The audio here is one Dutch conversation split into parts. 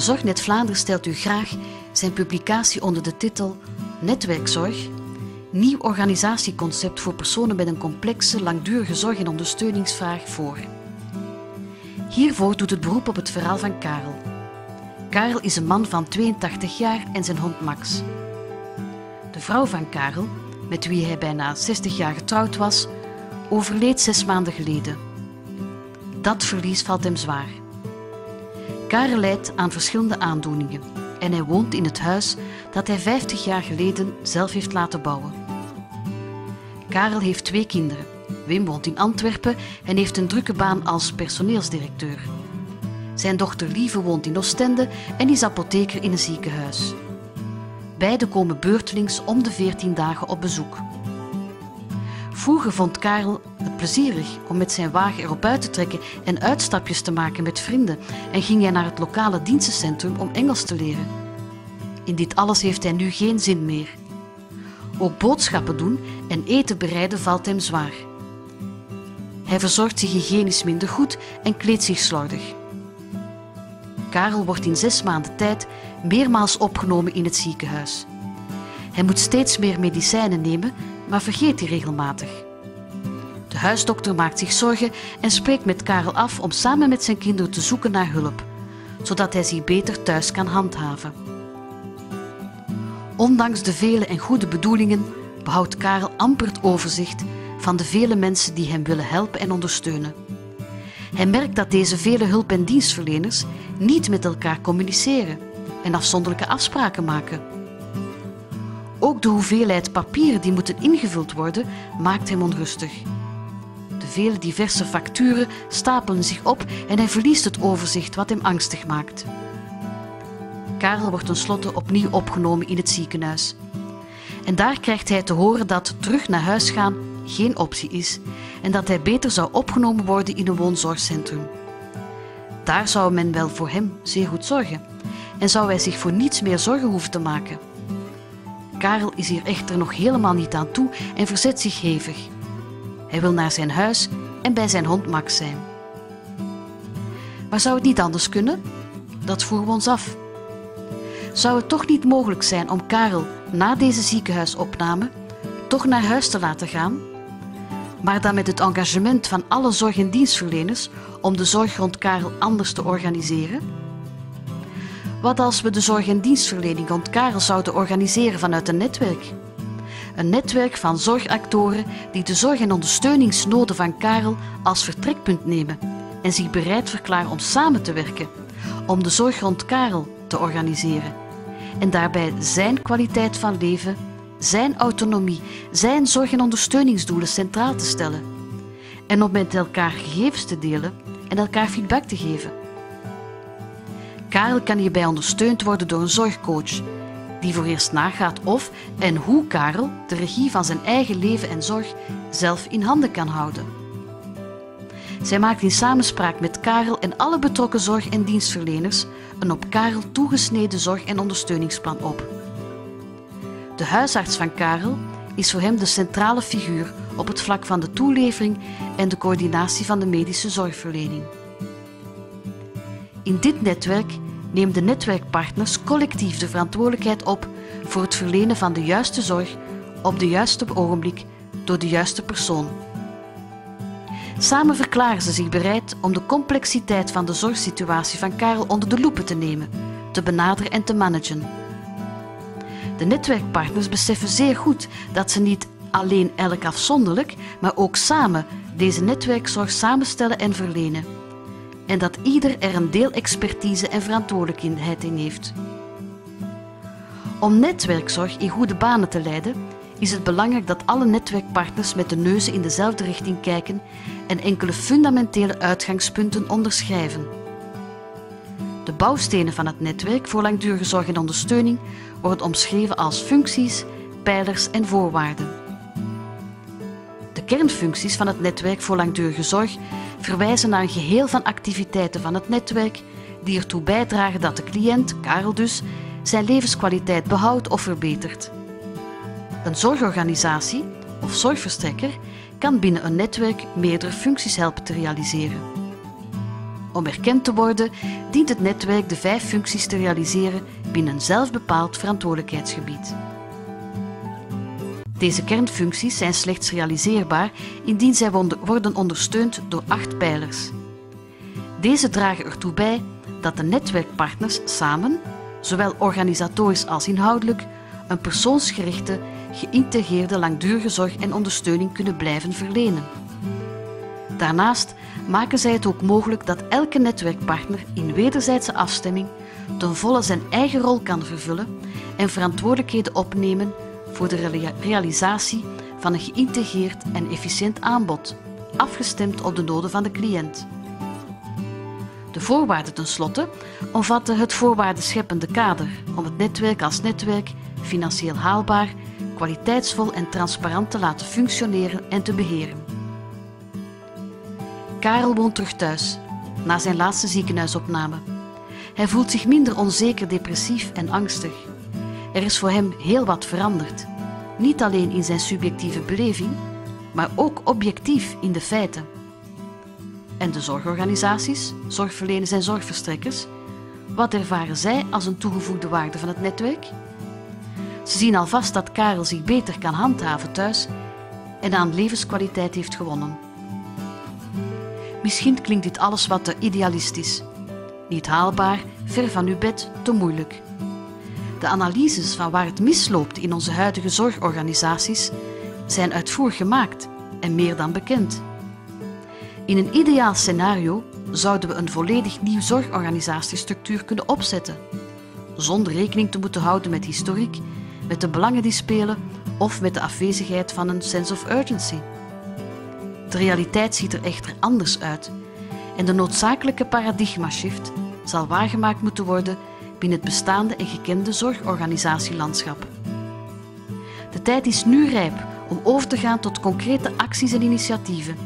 Zorgnet Vlaanderen stelt u graag zijn publicatie onder de titel Netwerkzorg, nieuw organisatieconcept voor personen met een complexe, langdurige zorg- en ondersteuningsvraag voor. Hiervoor doet het beroep op het verhaal van Karel. Karel is een man van 82 jaar en zijn hond Max. De vrouw van Karel, met wie hij bijna 60 jaar getrouwd was, overleed zes maanden geleden. Dat verlies valt hem zwaar. Karel lijdt aan verschillende aandoeningen en hij woont in het huis dat hij 50 jaar geleden zelf heeft laten bouwen. Karel heeft twee kinderen. Wim woont in Antwerpen en heeft een drukke baan als personeelsdirecteur. Zijn dochter Lieve woont in Oostende en is apotheker in een ziekenhuis. Beiden komen beurtelings om de 14 dagen op bezoek. Vroeger vond Karel het plezierig om met zijn wagen erop uit te trekken en uitstapjes te maken met vrienden en ging hij naar het lokale dienstencentrum om Engels te leren. In dit alles heeft hij nu geen zin meer. Ook boodschappen doen en eten bereiden valt hem zwaar. Hij verzorgt zich hygiënisch minder goed en kleedt zich slordig. Karel wordt in zes maanden tijd meermaals opgenomen in het ziekenhuis. Hij moet steeds meer medicijnen nemen, maar vergeet die regelmatig. Huisdokter maakt zich zorgen en spreekt met Karel af om samen met zijn kinderen te zoeken naar hulp, zodat hij zich beter thuis kan handhaven. Ondanks de vele en goede bedoelingen behoudt Karel amper het overzicht van de vele mensen die hem willen helpen en ondersteunen. Hij merkt dat deze vele hulp- en dienstverleners niet met elkaar communiceren en afzonderlijke afspraken maken. Ook de hoeveelheid papieren die moeten ingevuld worden maakt hem onrustig. De vele diverse facturen stapelen zich op en hij verliest het overzicht wat hem angstig maakt. Karel wordt tenslotte opnieuw opgenomen in het ziekenhuis. En daar krijgt hij te horen dat terug naar huis gaan geen optie is en dat hij beter zou opgenomen worden in een woonzorgcentrum. Daar zou men wel voor hem zeer goed zorgen en zou hij zich voor niets meer zorgen hoeven te maken. Karel is hier echter nog helemaal niet aan toe en verzet zich hevig. Hij wil naar zijn huis en bij zijn hond Max zijn. Maar zou het niet anders kunnen? Dat vroegen we ons af. Zou het toch niet mogelijk zijn om Karel na deze ziekenhuisopname toch naar huis te laten gaan? Maar dan met het engagement van alle zorg- en dienstverleners om de zorg rond Karel anders te organiseren? Wat als we de zorg- en dienstverlening rond Karel zouden organiseren vanuit een netwerk? Een netwerk van zorgactoren die de zorg- en ondersteuningsnoden van Karel als vertrekpunt nemen en zich bereid verklaren om samen te werken, om de zorg rond Karel te organiseren en daarbij zijn kwaliteit van leven, zijn autonomie, zijn zorg- en ondersteuningsdoelen centraal te stellen en om met elkaar gegevens te delen en elkaar feedback te geven. Karel kan hierbij ondersteund worden door een zorgcoach, die voor eerst nagaat of en hoe Karel de regie van zijn eigen leven en zorg zelf in handen kan houden. Zij maakt in samenspraak met Karel en alle betrokken zorg- en dienstverleners een op Karel toegesneden zorg- en ondersteuningsplan op. De huisarts van Karel is voor hem de centrale figuur op het vlak van de toelevering en de coördinatie van de medische zorgverlening. In dit netwerk nemen de netwerkpartners collectief de verantwoordelijkheid op voor het verlenen van de juiste zorg op de juiste ogenblik door de juiste persoon. Samen verklaren ze zich bereid om de complexiteit van de zorgsituatie van Karel onder de loepen te nemen, te benaderen en te managen. De netwerkpartners beseffen zeer goed dat ze niet alleen elk afzonderlijk, maar ook samen deze netwerkzorg samenstellen en verlenen. En dat ieder er een deel expertise en verantwoordelijkheid in heeft. Om netwerkzorg in goede banen te leiden, is het belangrijk dat alle netwerkpartners met de neuzen in dezelfde richting kijken en enkele fundamentele uitgangspunten onderschrijven. De bouwstenen van het netwerk voor langdurige zorg en ondersteuning worden omschreven als functies, pijlers en voorwaarden. De kernfuncties van het netwerk voor langdurige zorg verwijzen naar een geheel van activiteiten van het netwerk die ertoe bijdragen dat de cliënt, Karel dus, zijn levenskwaliteit behoudt of verbetert. Een zorgorganisatie of zorgverstrekker kan binnen een netwerk meerdere functies helpen te realiseren. Om erkend te worden, dient het netwerk de vijf functies te realiseren binnen een zelfbepaald verantwoordelijkheidsgebied. Deze kernfuncties zijn slechts realiseerbaar indien zij worden ondersteund door acht pijlers. Deze dragen ertoe bij dat de netwerkpartners samen, zowel organisatorisch als inhoudelijk, een persoonsgerichte, geïntegreerde langdurige zorg en ondersteuning kunnen blijven verlenen. Daarnaast maken zij het ook mogelijk dat elke netwerkpartner in wederzijdse afstemming ten volle zijn eigen rol kan vervullen en verantwoordelijkheden opnemen voor de realisatie van een geïntegreerd en efficiënt aanbod, afgestemd op de noden van de cliënt. De voorwaarden tenslotte omvatten het voorwaardenscheppende kader om het netwerk als netwerk financieel haalbaar, kwaliteitsvol en transparant te laten functioneren en te beheren. Karel woont terug thuis, na zijn laatste ziekenhuisopname. Hij voelt zich minder onzeker, depressief en angstig. Er is voor hem heel wat veranderd. Niet alleen in zijn subjectieve beleving, maar ook objectief in de feiten. En de zorgorganisaties, zorgverleners en zorgverstrekkers, wat ervaren zij als een toegevoegde waarde van het netwerk? Ze zien alvast dat Karel zich beter kan handhaven thuis en aan levenskwaliteit heeft gewonnen. Misschien klinkt dit alles wat te idealistisch. Niet haalbaar, ver van uw bed, te moeilijk. De analyses van waar het misloopt in onze huidige zorgorganisaties zijn uitvoerig gemaakt en meer dan bekend. In een ideaal scenario zouden we een volledig nieuw zorgorganisatiestructuur kunnen opzetten, zonder rekening te moeten houden met historiek, met de belangen die spelen of met de afwezigheid van een sense of urgency. De realiteit ziet er echter anders uit en de noodzakelijke paradigma-shift zal waargemaakt moeten worden binnen het bestaande en gekende zorgorganisatielandschap. De tijd is nu rijp om over te gaan tot concrete acties en initiatieven,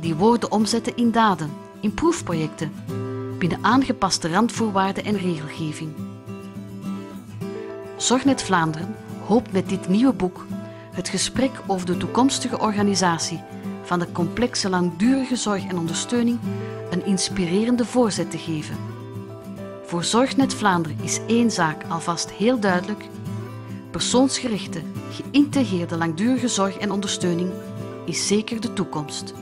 die woorden omzetten in daden, in proefprojecten, binnen aangepaste randvoorwaarden en regelgeving. Zorgnet Vlaanderen hoopt met dit nieuwe boek het gesprek over de toekomstige organisatie van de complexe langdurige zorg en ondersteuning een inspirerende voorzet te geven. Voor Zorgnet Vlaanderen is één zaak alvast heel duidelijk. Persoonsgerichte, geïntegreerde langdurige zorg en ondersteuning is zeker de toekomst.